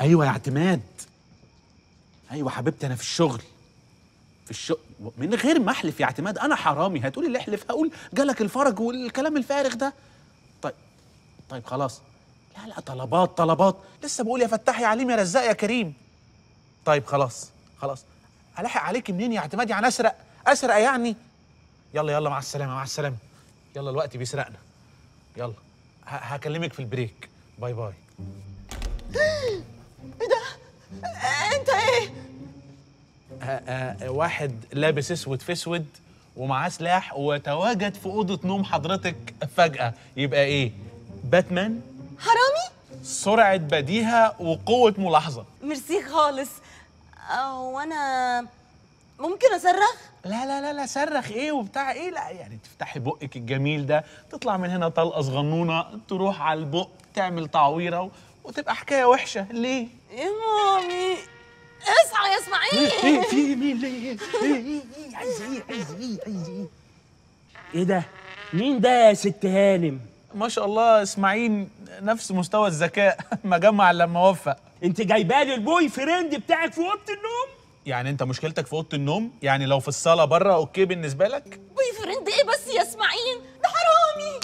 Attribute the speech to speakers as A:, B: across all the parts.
A: أيوه يا اعتماد. أيوه حبيبتي أنا في الشغل. في الشغل من غير ما أحلف يا اعتماد أنا حرامي. هتقولي اللي أحلف؟ هقول جالك الفرج والكلام الفارغ ده. طيب طيب خلاص. لا لا طلبات طلبات. لسه بقول يا فتاح يا عليم يا رزاق يا كريم. طيب خلاص خلاص. الحق عليك منين يا اعتماد؟ يعني أسرق أسرق يعني. يلا يلا مع السلامة مع السلامة. يلا الوقت بيسرقنا. يلا هكلمك في ال break. Bye
B: bye. أنت إيه؟
A: آه، آه، واحد لابس أسود في أسود ومعاه سلاح وتواجد في أوضة نوم حضرتك فجأة. يبقى إيه؟ باتمان؟
B: حرامي؟
A: سرعة بديهة وقوة ملاحظة.
B: ميرسي خالص. هو أنا ممكن أصرخ؟
A: لا لا لا لا صرخ. إيه وبتاع؟ إيه؟ لا يعني تفتحي بقك الجميل ده تطلع من هنا طلقة صغنونة تروح على البق تعمل تعويرة وتبقى حكاية وحشة. ليه؟
B: يا مامي. اصحى يا اسماعيل.
A: في مين؟ ليه؟ إيه إيه إيه عايز إيه؟ عايز إيه؟ عايز إيه؟
C: إيه ده؟ مين ده يا ست هانم؟
A: ما شاء الله اسماعيل نفس مستوى الذكاء. ما جمع إلا ما وفق.
C: انت جايبالي ال boyfriend بتاعك في أوضة النوم؟
A: يعني انت مشكلتك في أوضة النوم؟ يعني لو في الصالة بره okay بالنسبة لك؟
B: Boyfriend إيه بس يا اسماعيل؟ ده حرامي.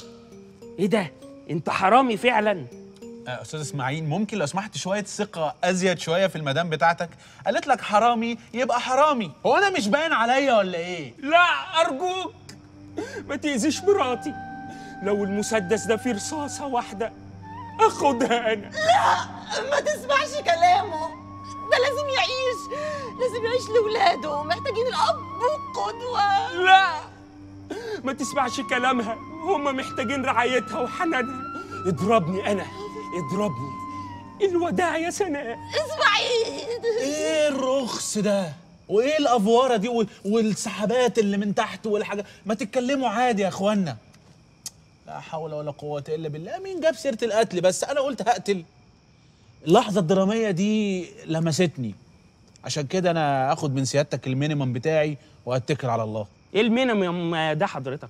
C: إيه ده؟ انت حرامي فعلا.
A: أستاذ إسماعيل ممكن لو سمحت شوية ثقة أزيد شوية في المدام بتاعتك؟ قالت لك حرامي يبقى حرامي. هو أنا مش باين عليا ولا إيه؟
C: لا أرجوك. ما تأذيش مراتي. لو المسدس ده فيه رصاصة واحدة أخدها أنا.
B: ما تسمعش كلامه. ده لازم يعيش. لازم يعيش لاولاده محتاجين الأب والقدوه
C: لا ما تسمعش كلامها. هم محتاجين رعايتها وحنانها. اضربني أنا. اضربني. الوداع يا سناء.
B: إسماعيل.
A: إيه الرخص ده؟ وإيه الأفوارة دي وال- والسحابات اللي من تحت والحاجة؟ ما تتكلموا عادي يا إخوانا. لا حول ولا قوة إلا بالله. مين جاب سيرة القتل؟ بس أنا قلت هقتل. اللحظة الدرامية دي لمستني. عشان كده أنا آخد من سيادتك ال minimum بتاعي وأتكل على الله.
C: إيه ال minimum ده حضرتك؟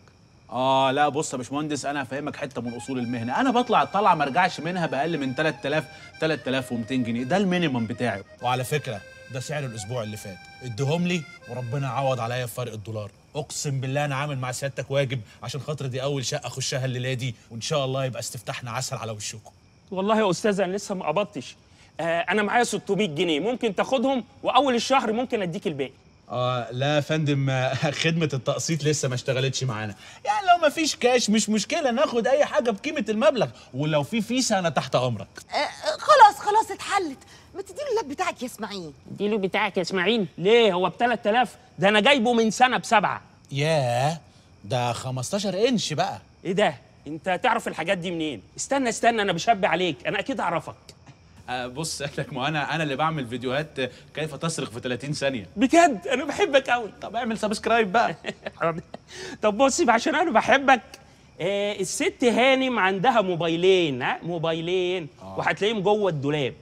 A: آه لا بص يا باشمهندس أنا هفهمك حتة من أصول المهنة. أنا بطلع الطلعة ما أرجعش منها بأقل من 3000 3200 جنيه. ده ال minimum بتاعي. وعلى فكرة ده سعر الأسبوع اللي فات. اديهم لي وربنا يعوض عليا بفرق الدولار. أقسم بالله أنا عامل مع سيادتك واجب عشان خاطر دي أول شقة أخشها الليلة دي وإن شاء الله يبقى استفتاحنا عسل على وشكم.
C: والله يا أستاذ أنا لسه ما قبضتش. آه أنا معايا 600 جنيه. ممكن تاخدهم؟ وأول الشهر ممكن أديك الباقي.
A: آه لا يا فندم خدمة التقسيط لسه ما اشتغلتش معانا. يعني لو ما فيش كاش مش مشكلة ناخد أي حاجة بقيمة المبلغ. ولو في فيسا أنا تحت أمرك.
B: آه، آه، خلاص خلاص اتحلت. ما تديله اللاب بتاعك يا إسماعيل.
C: اديله بتاعك يا إسماعيل؟ ليه؟ هو ب 3000 ده أنا جايبه من سنة بسبعة.
A: ياه ده 15 إنش بقى.
C: إيه ده؟ أنت تعرف الحاجات دي منين؟ استنى استنى أنا بشبه عليك. أنا أكيد
A: أعرفك. بص قال لك ما أنا أنا اللي بعمل فيديوهات آه، كيف تصرخ في 30 ثانية.
C: بجد؟ أنا بحبك قوي
A: طب اعمل سبسكرايب بقى.
C: طب بص عشان أنا بحبك آه الست هانم عندها موبايلين ها؟ موبايلين. وهتلاقيهم جوه الدولاب.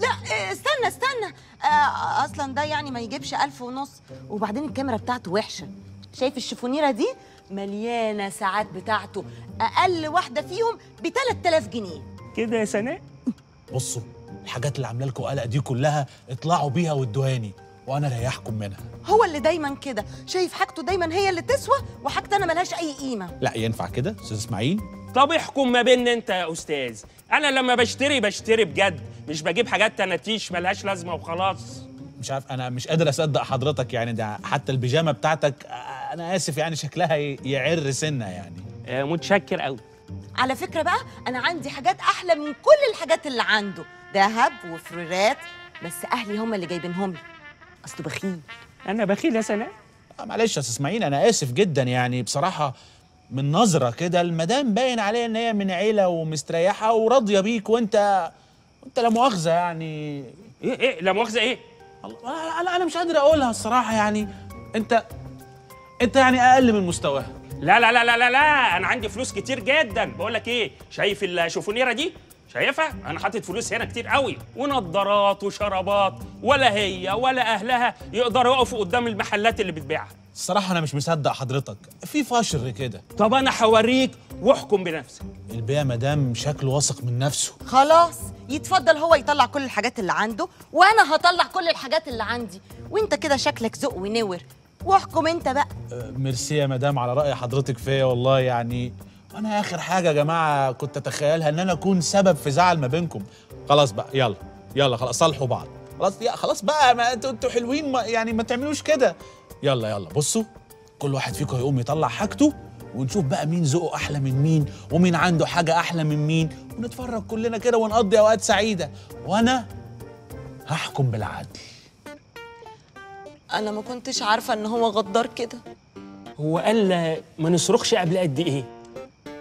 B: لا آه، استنى استنى. آه، أصلا ده يعني ما يجيبش ألف ونص. وبعدين الكاميرا بتاعته وحشة. شايف الشفونيره دي؟ مليانة ساعات بتاعته. أقل واحدة فيهم ب 3000 جنيه.
C: كده يا سناء؟
A: بصوا الحاجات اللي عاملة لكم قلق دي كلها اطلعوا بيها وادوهاني وأنا ريحكم منها.
B: هو اللي دايما كده. شايف حاجته دايما هي اللي تسوى وحاجتي أنا ملهاش أي قيمة.
A: لا ينفع كده أستاذ إسماعيل؟
C: طب احكم ما بيننا أنت يا أستاذ. أنا لما بشتري بشتري بجد مش بجيب حاجات تناتيش ملهاش لازمة وخلاص.
A: مش عارف أنا مش قادر أصدق حضرتك يعني ده حتى البيجامة بتاعتك أنا آسف يعني شكلها يعر سنة يعني.
C: آه متشكر قوي
B: على فكرة بقى أنا عندي حاجات أحلى من كل الحاجات اللي عنده ذهب وفريرات بس أهلي هم اللي جايبينهم لي. اصله بخيل.
C: أنا بخيل يا سناء
A: آه، معلش يا أستاذ إسماعيل أنا آسف جدا يعني بصراحة من نظرة كده المدام باين عليها إن هي من عيلة ومستريحة وراضية بيك وأنت وأنت لا مؤاخذة يعني.
C: إيه إيه لا مؤاخذة إيه؟
A: الله أنا أنا مش قادر أقولها الصراحة يعني. أنت أنت يعني أقل من مستواها.
C: لا لا لا لا لا لا. أنا عندي فلوس كتير جدا. بقول لك إيه؟ شايف الشوفونيره دي؟ شايفها؟ أنا حاطط فلوس هنا كتير قوي. ونضارات وشرابات ولا هي ولا أهلها يقدروا يقفوا قدام المحلات اللي بتبيعها.
A: الصراحة أنا مش مصدق حضرتك. في فشر كده.
C: طب أنا هوريك واحكم بنفسك.
A: البيه مدام شكله واثق من نفسه.
B: خلاص يتفضل هو يطلع كل الحاجات اللي عنده وأنا هطلع كل الحاجات اللي عندي. وأنت كده شكلك ذوق ونور. واحكم انت بقى.
A: آه، ميرسي يا مدام على رأي حضرتك فيا والله يعني أنا آخر حاجة يا جماعة كنت أتخيلها إن أنا أكون سبب في زعل ما بينكم. خلاص بقى يلا يلا خلاص صالحوا بعض. خلاص يا خلاص بقى ما أنتوا أنتوا حلوين ما يعني ما تعملوش كده. يلا يلا بصوا كل واحد فيكم هيقوم يطلع حاجته ونشوف بقى مين ذوقه أحلى من مين ومين عنده حاجة أحلى من مين. ونتفرج كلنا كده ونقضي أوقات سعيدة. وأنا هحكم بالعدل.
B: أنا ما كنتش عارفة إن هو غدار كده.
C: هو قال ما نصرخش قبل قد إيه؟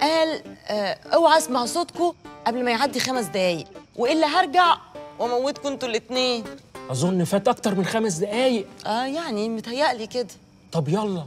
B: قال آه أوعى أسمع صوتكم قبل ما يعدي خمس دقايق وإلا هرجع واموتكم أنتوا الاتنين.
C: أظن فات أكتر من خمس دقايق.
B: آه يعني متهيألي كده.
C: طب يلا.